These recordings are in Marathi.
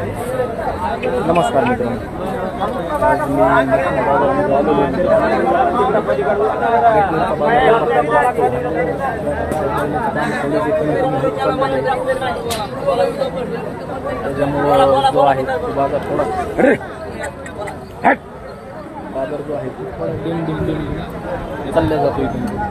नमस्कार मित्रांनो आज मी जो आहे बाजार थोडा अरे! हट! बाजार जो है तो थोडा डिम डिम डिम चालल्या जातो इथून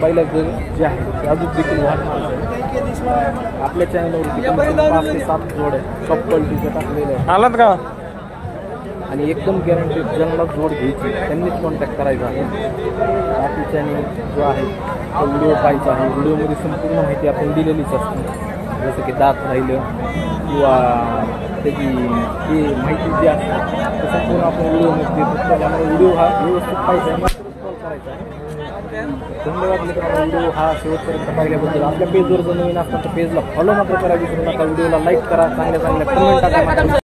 बैलाचं जे आहे ते अजून देखील आपल्या चॅनलवर पाच ते सात जोड आहे टॉप क्वालिटीचं टाकलेलं आलात का आणि एकदम गॅरंटी ज्यांना जोड घ्यायची त्यांनीच कॉन्टॅक्ट करायचा आहे आपली चॅनल जो आहे तो व्हिडिओ पाहायचा आहे व्हिडिओमध्ये संपूर्ण माहिती आपण दिलेलीच असते जसं की दात राहिलं किंवा त्याची ती माहिती जी असते तसं संपूर्ण आपण व्हिडिओमध्ये देतो त्यामुळे व्हिडिओ हा व्यवस्थित पाहिजे करायचा आहे धन्यवाद मित्रांनो व्हिडिओ हा शेवटपर्यंत पाहिल्याबद्दल आपल्या पेजवर जर नवीन असतात पेजला फॉलो मात्र करा विसरू नका व्हिडिओला लाईक करा चांगल्या चांगल्या कमेंट टाका